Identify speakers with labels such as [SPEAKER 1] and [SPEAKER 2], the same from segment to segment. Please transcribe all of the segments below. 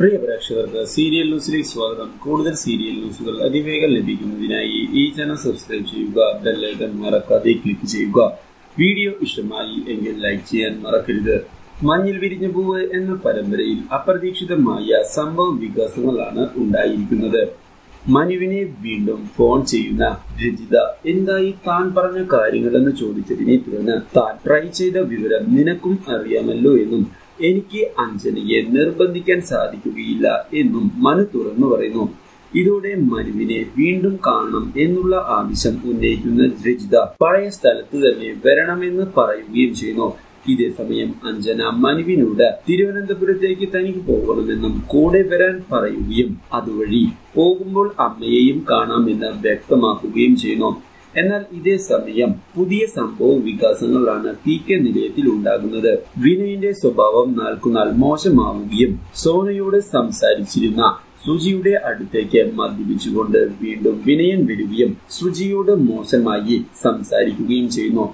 [SPEAKER 1] പ്രിയ പ്രേക്ഷകർക്ക് സീരിയൽ ന്യൂസിലേക്ക് സ്വാഗതം. കൂടുതൽ സീരിയൽ ന്യൂസുകൾ അതിവേഗം ലഭിക്കുന്നതിനായി ഈ ചാനൽ സബ്സ്ക്രൈബ് ചെയ്യുക ബെല്ലൈക്കൺ മറക്കാതെ ക്ലിക്ക് ചെയ്യുക. വീഡിയോ ഇഷ്ടമായി എങ്കിൽ ലൈക്ക് ചെയ്യാൻ മറക്കരുത്. മഞ്ഞിൽ വിരിഞ്ഞു പൂവ് എന്ന പരമ്പരയിൽ അപ്രതീക്ഷിതമായ സംഭവ വികാസങ്ങളാണ് ഉണ്ടായിരിക്കുന്നത്. മനുവിനെ വീണ്ടും ഫോൺ ചെയ്യുന്ന രജിത എന്തായി താൻ പറഞ്ഞ കാര്യങ്ങളെന്ന് ചോദിച്ചതിനെ തുടർന്ന് താൻ ട്രൈ ചെയ്ത വിവരം നിനക്കും അറിയാമല്ലോ എന്നും എനിക്ക് അഞ്ജനയെ നിർബന്ധിക്കാൻ സാധിക്കുകയില്ല എന്നും മനു തുറന്നു പറയുന്നു. ഇതോടെ മനുവിനെ വീണ്ടും കാണണം എന്നുള്ള ആവശ്യം ഉന്നയിക്കുന്ന രജിത പഴയ സ്ഥലത്ത് തന്നെ വരണമെന്ന് പറയുകയും ചെയ്യുന്നു. ഇതേ സമയം അഞ്ജന മനുവിനോട് തിരുവനന്തപുരത്തേക്ക് തനിക്ക് പോകണമെന്നും കൂടെ വരാൻ പറയുകയും അതുവഴി പോകുമ്പോൾ അമ്മയെയും കാണാമെന്ന് വ്യക്തമാക്കുകയും ചെയ്യുന്നു. എന്നാൽ ഇതേ സമയം പുതിയ സംഭവ വികാസങ്ങളാണ് പി കെ നിലയത്തിൽ ഉണ്ടാകുന്നത്. വിനയന്റെ സ്വഭാവം നാൾക്കുനാൾ മോശമാവുകയും സോനയോട് സംസാരിച്ചിരുന്ന സുജിയുടെ അടുത്തേക്ക് മദ്യപിച്ചുകൊണ്ട് വീണ്ടും വിനയൻ വരികയും സുജിയോട് മോശമായി സംസാരിക്കുകയും ചെയ്യുന്നു.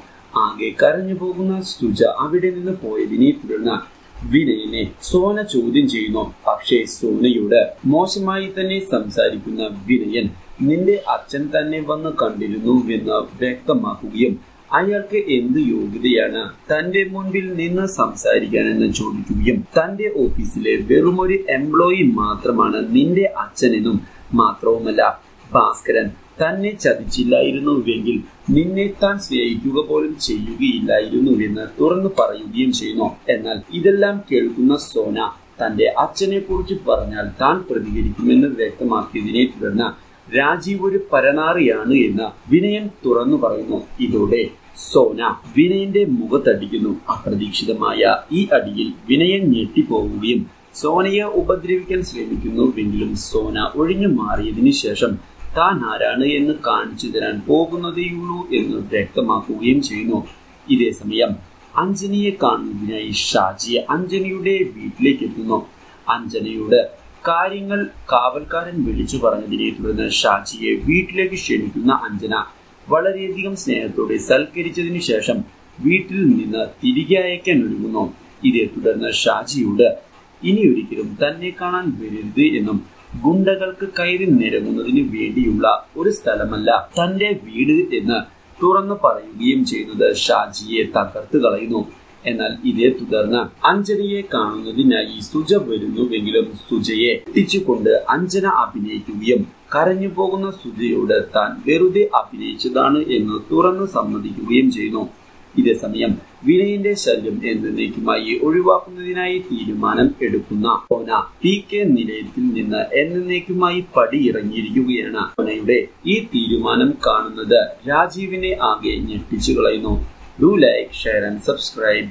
[SPEAKER 1] ആകെ കരഞ്ഞു പോകുന്ന സുജ അവിടെ നിന്ന് പോയതിനെ തുടർന്ന് വിനയനെ സോന ചോദ്യം ചെയ്യുന്നു. പക്ഷേ സോനയോട് മോശമായി തന്നെ സംസാരിക്കുന്ന വിനയൻ നിന്റെ അച്ഛൻ തന്നെ വന്ന് കണ്ടിരുന്നു എന്ന് വ്യക്തമാക്കുകയും അയാൾക്ക് എന്ത് യോഗ്യതയാണ് തന്റെ മുൻപിൽ നിന്ന് സംസാരിക്കാനെന്ന് ചോദിക്കുകയും തന്റെ ഓഫീസിലെ വെറുമൊരു എംപ്ലോയി മാത്രമാണ് നിന്റെ അച്ഛനെന്നും മാത്രവുമല്ല. ഭാസ്കരൻ തന്നെ ചതിച്ചില്ലായിരുന്നുവെങ്കിൽ നിന്നെ താൻ സ്നേഹിക്കുക പോലും ചെയ്യുകയില്ലായിരുന്നുവെന്ന് തുറന്നു പറയുകയും ചെയ്യുന്നു. എന്നാൽ ഇതെല്ലാം കേൾക്കുന്ന സോന തന്റെ അച്ഛനെ കുറിച്ച് പറഞ്ഞാൽ താൻ പ്രതികരിക്കുമെന്ന് വ്യക്തമാക്കിയതിനെ തുടർന്ന് രാജീവ് ഒരു പരനാറിയാണ് എന്ന് വിനയൻ തുറന്നു പറയുന്നു. ഇതോടെ സോന വിനയന്റെ മുഖത്തടിക്കുന്നു. അപ്രതീക്ഷിതമായ ഈ അടിയിൽ വിനയൻ ഞെട്ടിപ്പോവുകയും സോനയെ ഉപദ്രവിക്കാൻ ശ്രമിക്കുന്നുവെങ്കിലും സോന ഒഴിഞ്ഞു മാറിയതിനു ശേഷം താൻ ആരാണ് എന്ന് കാണിച്ചു തരാൻ പോകുന്നതേയുള്ളൂ എന്ന് വ്യക്തമാക്കുകയും ചെയ്യുന്നു. ഇതേ സമയം അഞ്ജനിയെ കാണുന്നതിനായി ഷാജി അഞ്ജനിയുടെ വീട്ടിലേക്ക് എത്തുന്നു. അഞ്ജനയോട് കാര്യങ്ങൾ കാവൽക്കാരൻ വിളിച്ചു പറഞ്ഞതിനെ തുടർന്ന് ഷാജിയെ വീട്ടിലേക്ക് ക്ഷണിക്കുന്ന അഞ്ജന വളരെയധികം സ്നേഹത്തോടെ സൽക്കരിച്ചതിനു ശേഷം വീട്ടിൽ നിന്ന് തിരികെ അയക്കാൻ ഒരുങ്ങുന്നു. ഇതേ തുടർന്ന് ഷാജിയോട് ഇനി ഒരിക്കലും തന്നെ കാണാൻ വരരുത് എന്നും ഗുണ്ടകൾക്ക് കയറി നിരങ്ങുന്നതിന് വേണ്ടിയുള്ള ഒരു സ്ഥലമല്ല തന്റെ വീട് എന്ന് തുറന്നു പറയുകയും ചെയ്യുന്നത് ഷാജിയെ തകർത്ത് കളയുന്നു. എന്നാൽ ഇതേ തുടർന്ന് അഞ്ജനയെ കാണുന്നതിനായി സുജ വരുന്നുവെങ്കിലും സുജയെ എത്തിച്ചുകൊണ്ട് അഞ്ജന അഭിനയിക്കുകയും കരഞ്ഞു പോകുന്ന സുജയോട് താൻ വെറുതെ അഭിനയിച്ചതാണ് എന്ന് തുറന്ന് സമ്മതിക്കുകയും ചെയ്യുന്നു ഇതേസമയം വിനയന്റെ ശല്യം എന്നേക്കുമായി ഒഴിവാക്കുന്നതിനായി തീരുമാനം എടുക്കുന്ന ഓന പി കെ നിലയത്തിൽ നിന്ന് എന്നേക്കുമായി പടിയിറങ്ങിയിരിക്കുകയാണ്. ഓനയുടെ ഈ തീരുമാനം കാണുന്നത് രാജീവിനെ ആകെ ഞെട്ടിച്ചു കളയുന്നു. Do like share and subscribe